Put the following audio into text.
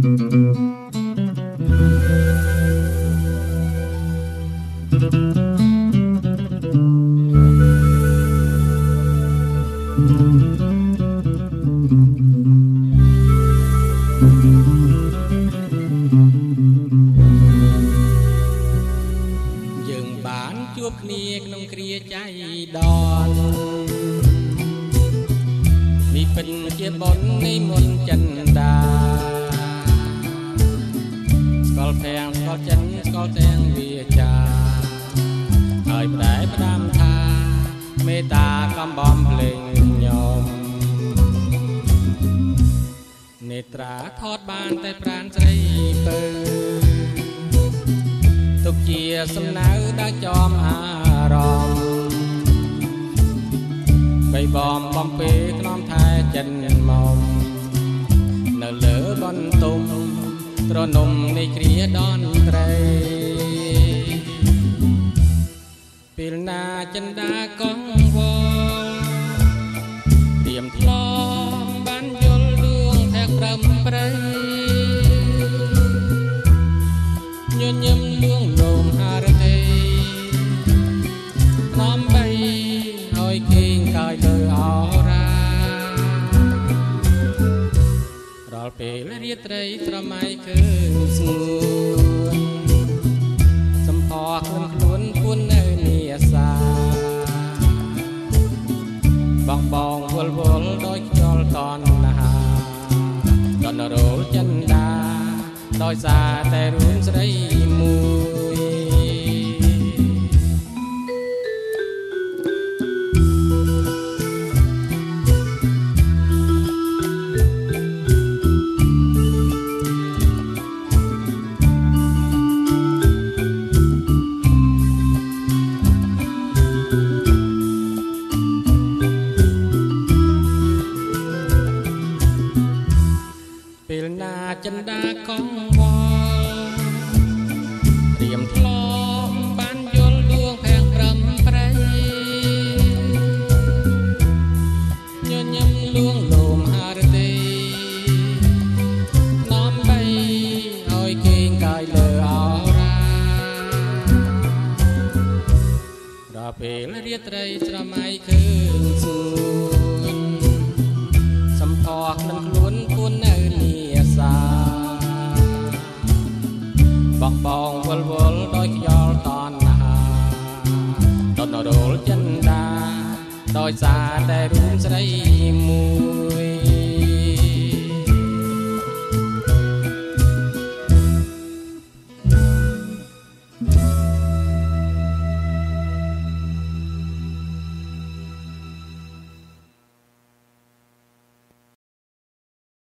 យើងបានជួបគ្នាក្នុងគ្រាចៃដន្យ ល់ភាំងស្គាល់ចិនស្គាល់ទាំងវាចាហើយផ្ដែផ្ដាំថាមេត្តាកំបំភ្លេងញោមនេត្រាថតបានតែប្រានស្រីពើទុកជាសំណៅដើរចំអារម្មណ៍បីបំបំពេខ្នំថែចិនមកនៅលើបន្ទុំ ត្រនំនៃគ្រាដនត្រីពេលណាចិនដាក ពេលរាត្រីស្រមៃគឺស្ងួនសំផស្សខ្លួនខ្លួនពួននៅនីសាបងបងវល់វល់ដោយខ្យល់តណ្ហាដនរោលចិនដាដោយសារតែរួមស្រីមួយ ចិនដាកងវល់ត្រៀមថ្លំបានយល់ដួងភាំងប្រឹមប្រៃញញឹមលួងលោមហារទេនាំបីឲ្យគេងកាយលើអរាដល់ពេលរាត្រីស្រមៃឃើញសួន វល់វល់ដោយខ្យល់តណ្ហាដនរោលចិនដាដោយសារតែរួមស្រីមួយ